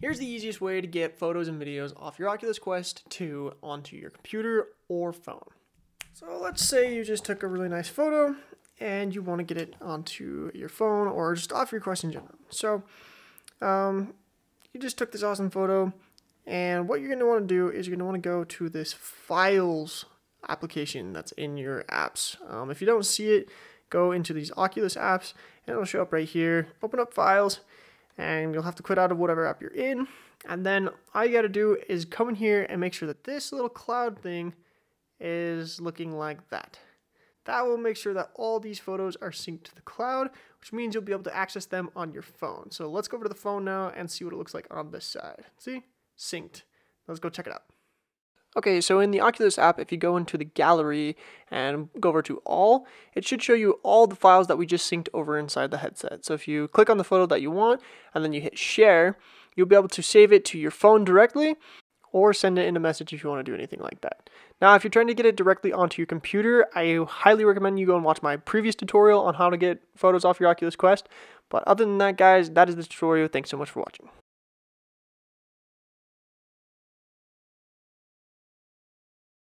Here's the easiest way to get photos and videos off your Oculus Quest 2 onto your computer or phone. So let's say you just took a really nice photo and you want to get it onto your phone or just off your Quest in general. So um, you just took this awesome photo and what you're going to want to do is you're going to want to go to this files application that's in your apps. Um, if you don't see it, go into these Oculus apps and it'll show up right here. Open up files and you'll have to quit out of whatever app you're in. And then all you got to do is come in here and make sure that this little cloud thing is looking like that. That will make sure that all these photos are synced to the cloud, which means you'll be able to access them on your phone. So let's go over to the phone now and see what it looks like on this side. See? Synced. Let's go check it out. Okay, so in the Oculus app, if you go into the gallery and go over to all, it should show you all the files that we just synced over inside the headset. So if you click on the photo that you want and then you hit share, you'll be able to save it to your phone directly or send it in a message if you want to do anything like that. Now, if you're trying to get it directly onto your computer, I highly recommend you go and watch my previous tutorial on how to get photos off your Oculus Quest. But other than that, guys, that is the tutorial. Thanks so much for watching.